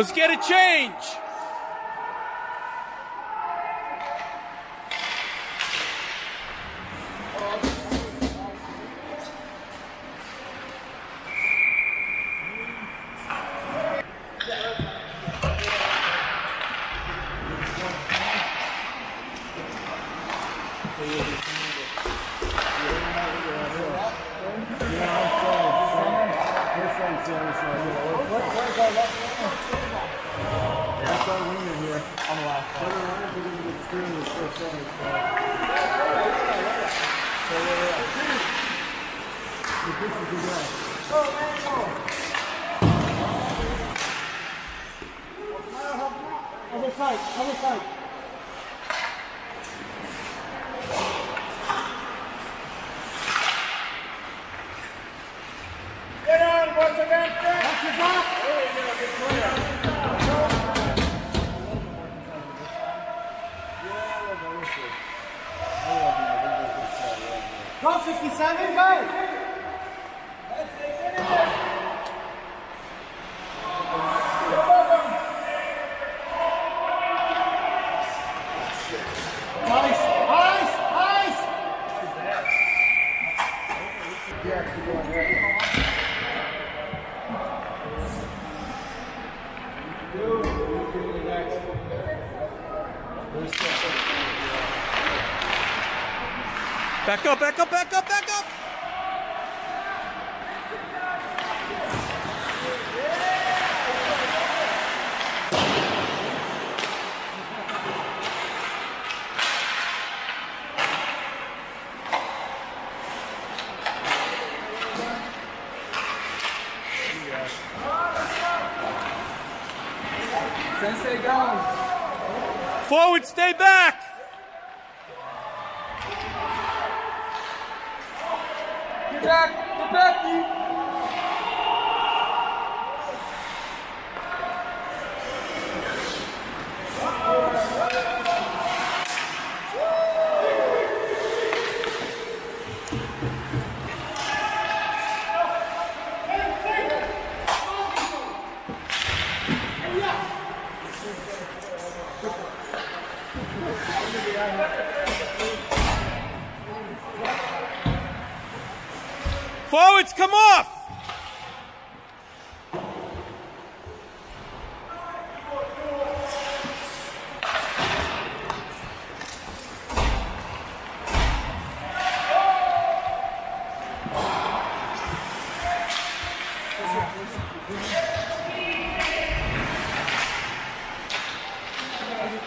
Let's get a change. That's our winger here on the. The other runners are going to get screwed in the first center. So. So, yeah, yeah. This is the guy. Oh, other side, other side. Get on, once again, Watch your back. Drop 57, go! Top 57, guys! Stay back. Get back, get back, you.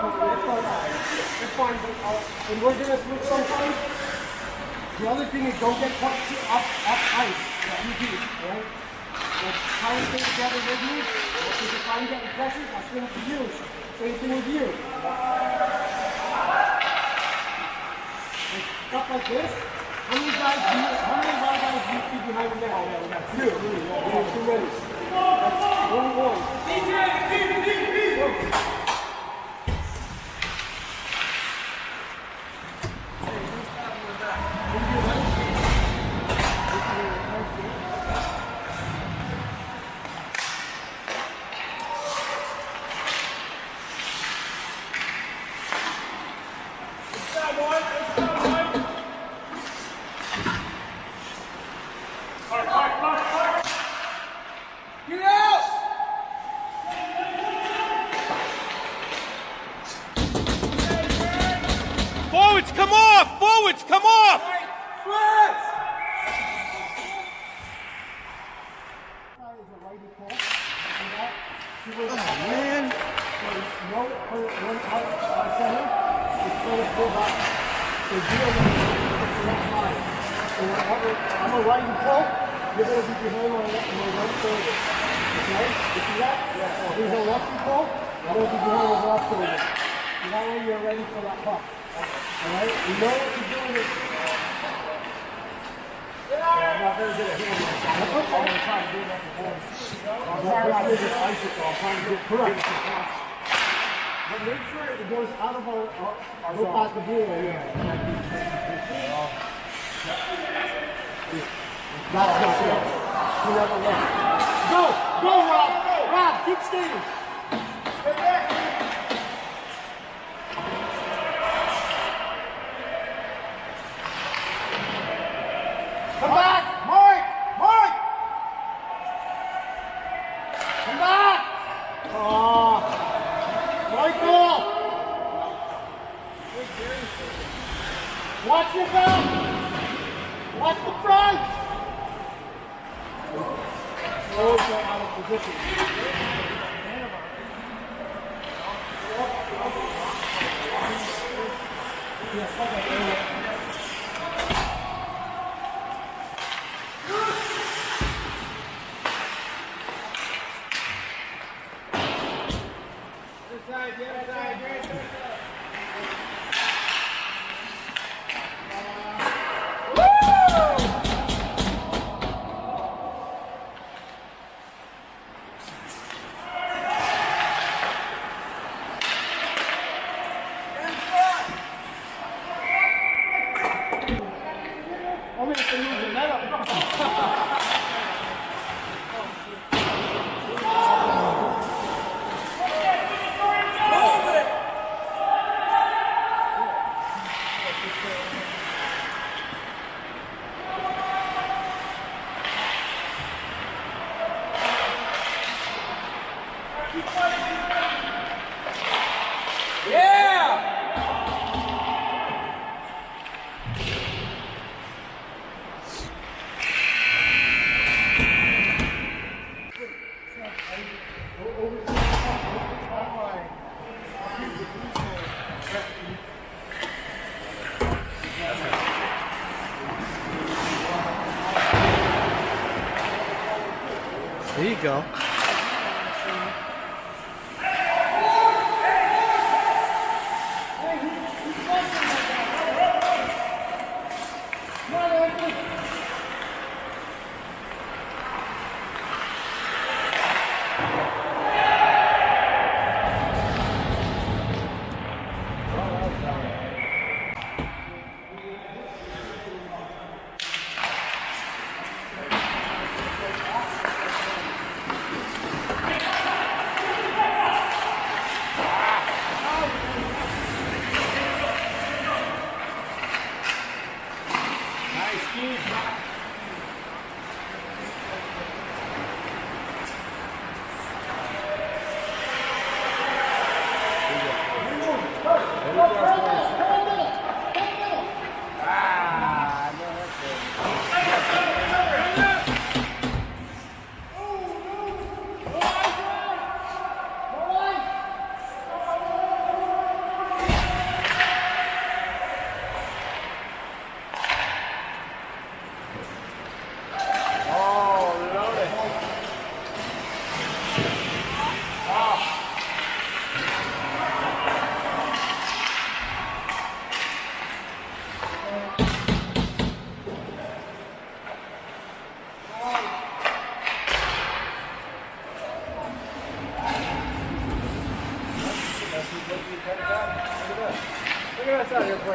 So it's fine. It's fine. But, and we're going to switch sometimes. The other thing is don't get to up up ice. That you do, right? Like try and stay together with me. If you find getting pressure, I'll swing to you. Same thing with you. Stuff like this. How many guys do you, how many guys do you see behind the net? Oh yeah, we got two. We too many. That's one one. That. Alright? You know what you're doing. Is, yeah, I'm not very good at hitting myself. I'm going to to do it at the board. I'm trying not to ice it though. I'm trying to get correct. But make sure it goes out of our, our, our go past the blue. Yeah. That's good. good. You never. Go! Go, Rob! Rob, keep skating! Stay back! Come back! Mike! Mike! Come back! Oh, Michael! Watch your back! Watch the front! Those are out of position. Yes, okay. There Look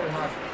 us out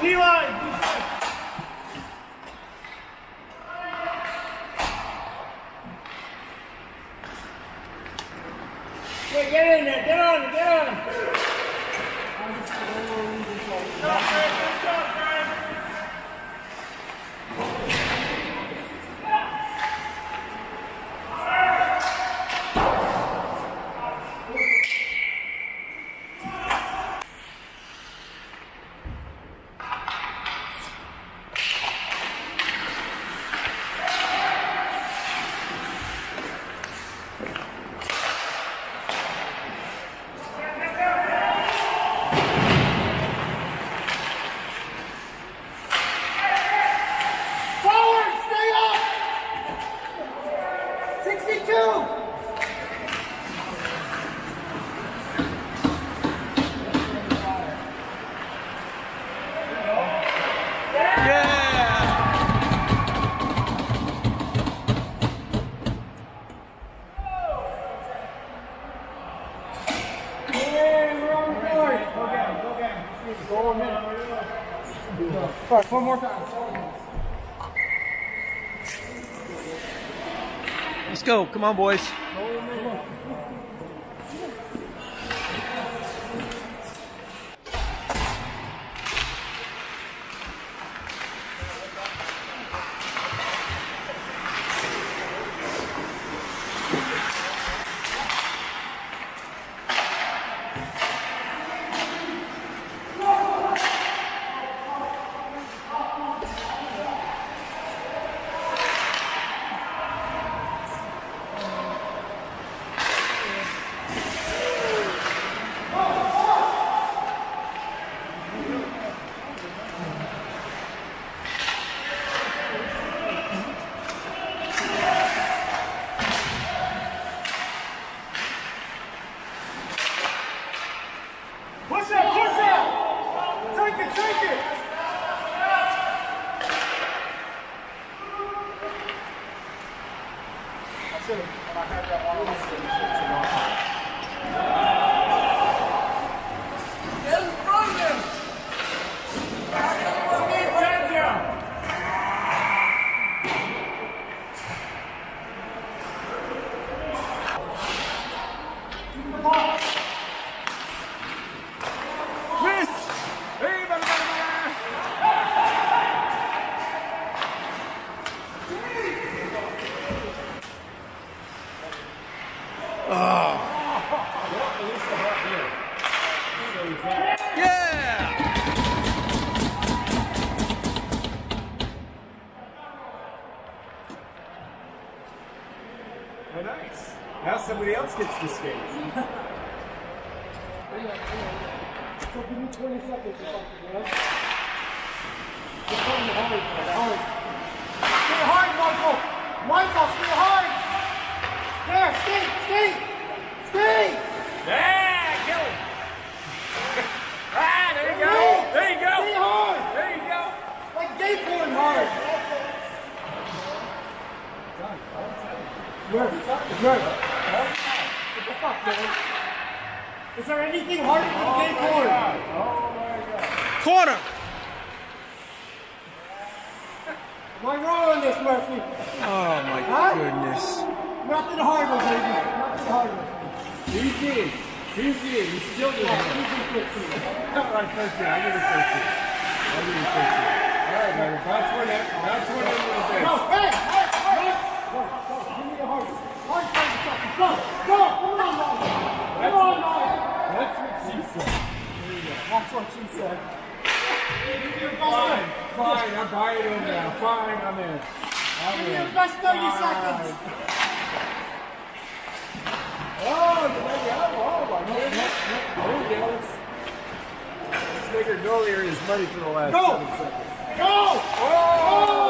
另外 All right, one more time. Let's go. Come on, boys. So give me 20 seconds or something, man. Just hold me hard, hard. Stay hard, Michael! Michael, stay hard! There, skate, skate! Skate! Yeah, kill him. ah, there you go. There you go. Stay hard! There you go. Like Gaycorn hard! Murph, Murph. What the fuck, man? Is there anything harder than Gaycorn? Oh my god. Corner! Am I wrong on this, Murphy? Oh my Huh? goodness. Nothing harder, baby. Nothing harder. Easy. Easy. You still do it. Easy 15. All right, 13. I'll give you 13. I'll give you 13. All right, baby. Bounce one in. Bounce one in with the No, bench. hey, hey, hey. Go, go. Give me the hardest. Hardest part of. Go, go. Come on, Mom. Come on, Mom. That's what she said. That's what she said. Fine. Fine. I'm buying in now. Fine. I'm in. I'm Give me in. your best 30 Fine. seconds. Oh, the baby. Oh, oh my goodness. There we go. Let's, make her go here is money for the last Go. seven seconds. Go. Oh! oh!